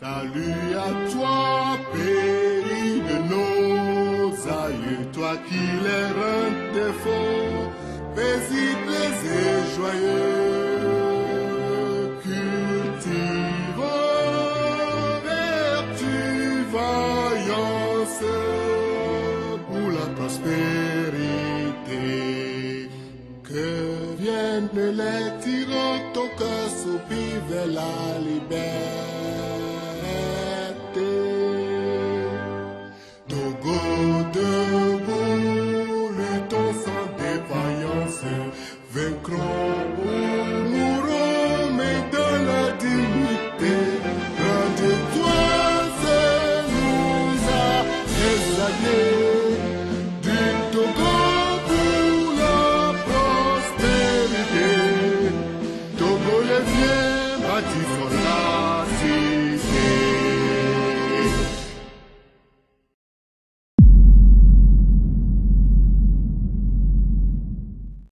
Salut à toi, pays de nos aïeux, toi qui les rends défaut, paisibles et joyeux, cultivons vertu, vaillance pour la prospérité? Que viennent les tyrans, ton cœur soupire vers la liberté? Nazi.